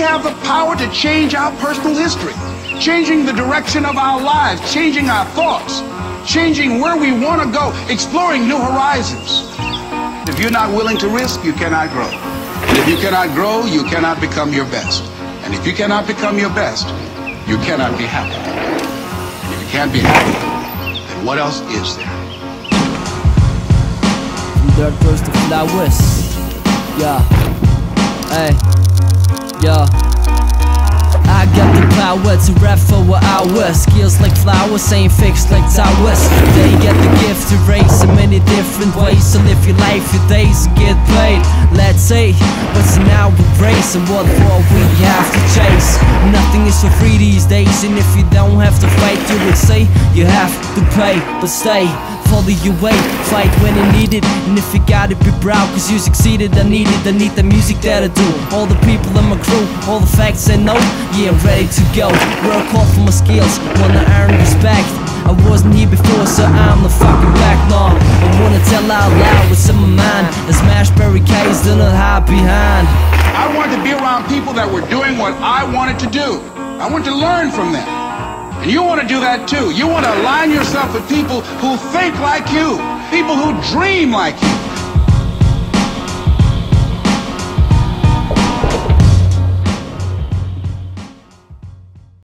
have the power to change our personal history, changing the direction of our lives, changing our thoughts, changing where we want to go, exploring new horizons. If you're not willing to risk, you cannot grow. If you cannot grow, you cannot become your best. And if you cannot become your best, you cannot be happy. And if you can't be happy, then what else is there? Dirt goes to flowers. Yeah. Hey. Yeah. Power to rap for hours Skills like flowers ain't fixed like towers. They get the gift to raise in many different ways To live your life, your days get Let's say, what's now we race and what for we have to chase? Nothing is for free these days And if you don't have to fight, you would say You have to pay, but stay. Follow your way Fight when you need it And if you gotta be proud cause you succeeded I need it, I need the music that I do All the people in my crew, all the facts I know. Yeah, I'm ready to go. Work hard for my skills, wanna earn respect. I wasn't here before so I'm the fucking back now Wanna tell out loud what's in my mind And smash barricades, do not hide behind I wanted to be around people that were doing what I wanted to do. I want to learn from them. And you want to do that too. You want to align yourself with people who think like you, people who dream like you.